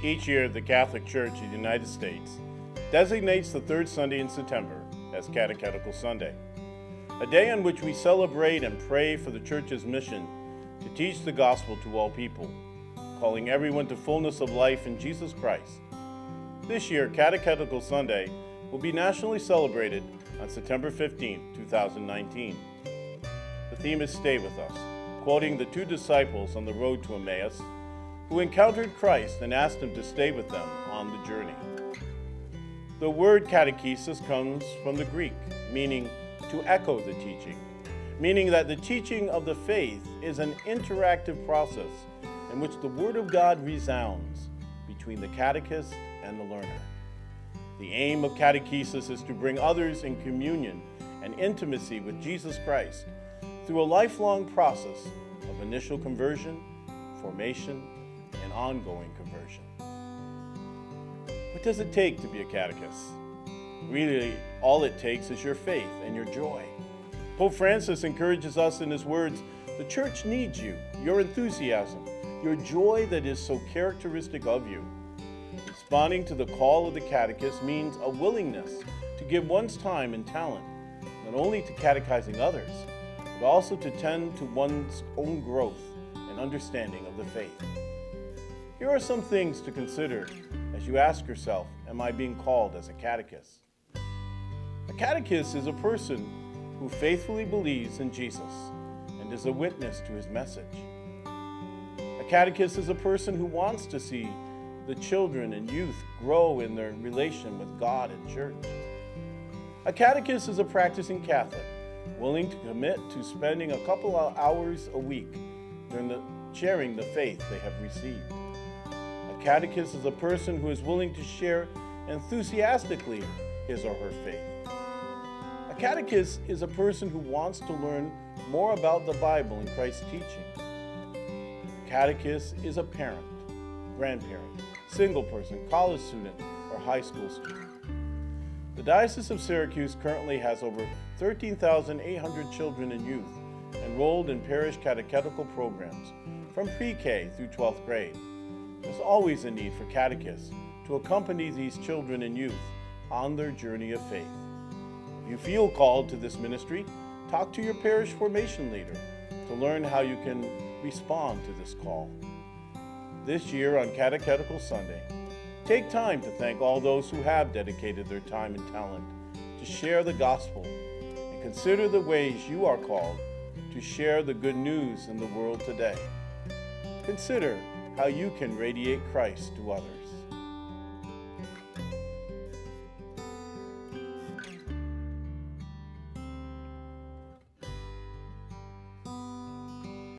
Each year, the Catholic Church in the United States designates the third Sunday in September as Catechetical Sunday, a day on which we celebrate and pray for the Church's mission to teach the gospel to all people, calling everyone to fullness of life in Jesus Christ. This year, Catechetical Sunday will be nationally celebrated on September 15, 2019. The theme is Stay With Us, quoting the two disciples on the road to Emmaus who encountered Christ and asked him to stay with them on the journey. The word catechesis comes from the Greek, meaning to echo the teaching, meaning that the teaching of the faith is an interactive process in which the Word of God resounds between the catechist and the learner. The aim of catechesis is to bring others in communion and intimacy with Jesus Christ through a lifelong process of initial conversion, formation, ongoing conversion. What does it take to be a catechist? Really, all it takes is your faith and your joy. Pope Francis encourages us in his words the church needs you, your enthusiasm, your joy that is so characteristic of you. Responding to the call of the catechist means a willingness to give one's time and talent, not only to catechizing others, but also to tend to one's own growth and understanding of the faith. Here are some things to consider as you ask yourself, Am I being called as a catechist? A catechist is a person who faithfully believes in Jesus and is a witness to his message. A catechist is a person who wants to see the children and youth grow in their relation with God and church. A catechist is a practicing Catholic, willing to commit to spending a couple of hours a week during the sharing the faith they have received catechist is a person who is willing to share enthusiastically his or her faith. A catechist is a person who wants to learn more about the Bible and Christ's teaching. A catechist is a parent, grandparent, single person, college student, or high school student. The Diocese of Syracuse currently has over 13,800 children and youth enrolled in parish catechetical programs from pre-K through 12th grade. There's always a need for catechists to accompany these children and youth on their journey of faith. If you feel called to this ministry, talk to your parish formation leader to learn how you can respond to this call. This year on Catechetical Sunday, take time to thank all those who have dedicated their time and talent to share the gospel and consider the ways you are called to share the good news in the world today. Consider how you can radiate Christ to others.